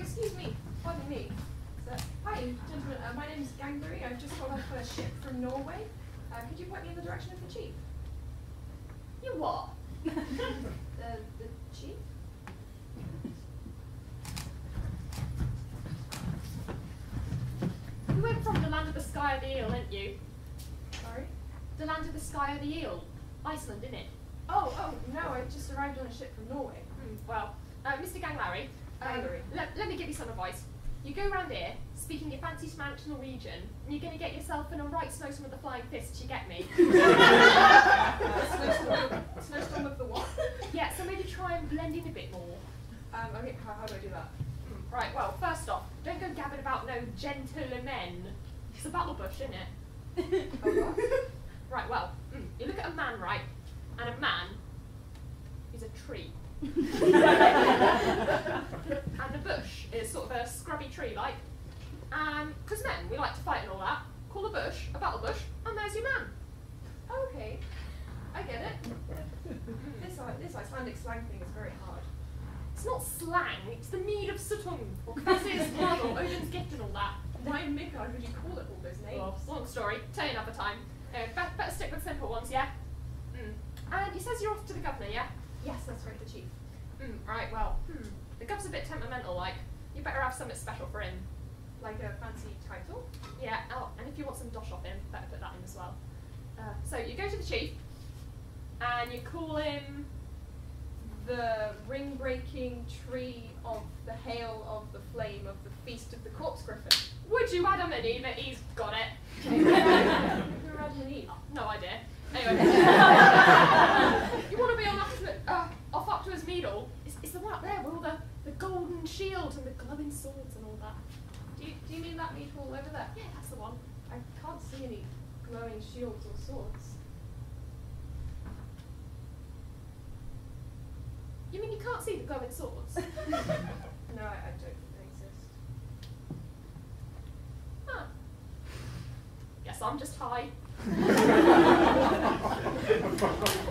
excuse me. Pardon me. So, hi, gentlemen. Uh, my name is Gangleri. I've just got off a ship from Norway. Uh, could you point me in the direction of the chief? You what? the, the chief? You went from the land of the sky of the eel, didn't you? Sorry? The land of the sky of the eel. Iceland, didn't it? Oh, oh, no, I just arrived on a ship from Norway. Hmm, well, uh, Mr. Gangleri, um, let, let me give you some advice. You go round here, speaking your fancy Spanish Norwegian, and you're going to get yourself in a right snowstorm of the flying fists, you get me? snowstorm, snowstorm with the what? yeah, so maybe try and blend in a bit more. Um, okay, how, how do I do that? Right, well, first off, don't go gabbing about no gentlemen. It's a battle bush, isn't it? Oh. Right, well, mm, you look at a man, right, and a man is a tree. and a bush is sort of tree, like. And because men, we like to fight and all that, call a bush a battle bush, and there's your man. Okay, I get it. This, this Icelandic slang thing is very hard. It's not slang, it's the mead of Suttung, or Kvasir's blood, or Odin's gift and all that. Why Midgard would you call it all those names? Well, long story, tell you another time. Uh, better, better stick with simple ones, yeah? Mm. And he says you're off to the governor, yeah? Yes, that's right, the chief. Mm, right, well, hmm. The governor's a bit temperamental, like. You better have something special for him. Like a fancy title? Yeah, oh, and if you want some dosh off him, better put that in as well. Uh, so you go to the chief, and you call him. The ring-breaking tree of the hail of the flame of the feast of the corpse griffin. Would you Adam and Eve? He's got it. Who are Adam and Eve? No idea. Anyway, you want to be on up to, uh, off up to his needle? It's, it's the one up there with all the, the golden and the glowing swords and all that. Do you, do you mean that mead hall over there? Yeah, that's the one. I can't see any glowing shields or swords. You mean you can't see the glowing swords? No, I, I don't think they exist. Huh. Guess I'm just high.